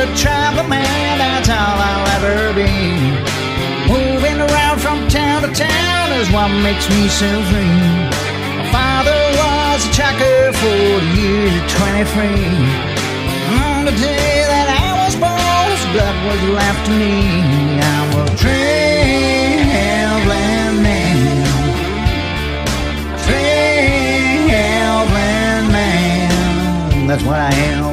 a traveling man, that's all I'll ever be. Moving around from town to town is what makes me so free. My father was a trucker for the years of 23. On the day that I was born, his blood was left to me. I'm a traveling man. Traveling man. That's what I am.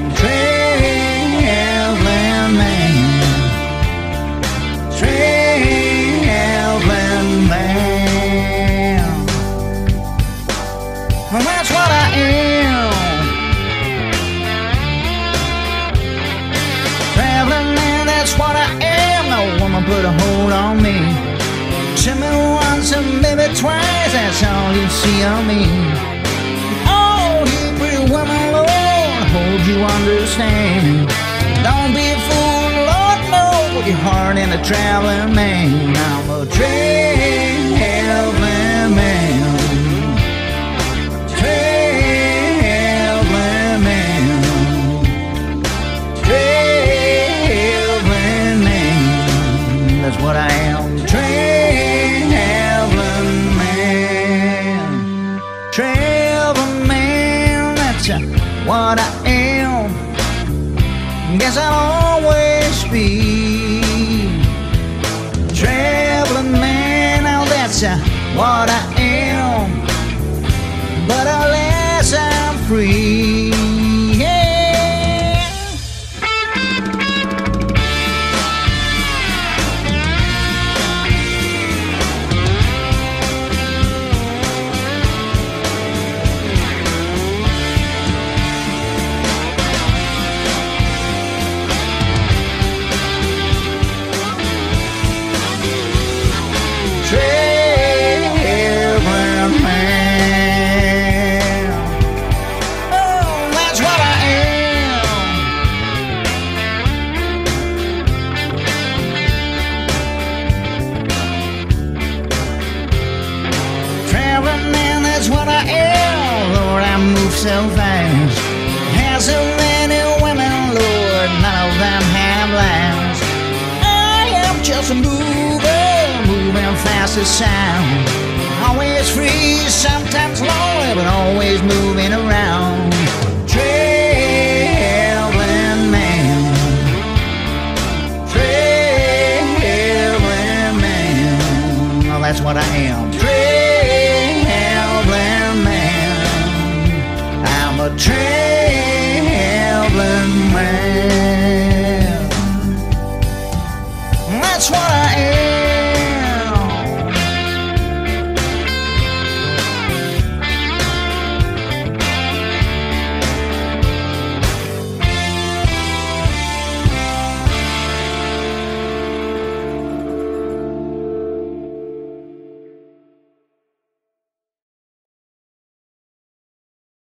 Put a hold on me. Me once and maybe twice, that's all you see on me. Oh, you pretty woman, Lord, hope you understand. Don't be a fool, Lord, no, put your heart in a traveling man. Guess I'll always be. Traveling man. Now that's uh, what I am. But unless I'm free. So fast. Have so many women, Lord, none of them have last. I am just a mover, moving fast as sound. Always free, sometimes lonely, but always moving around. That's what I am. trembling when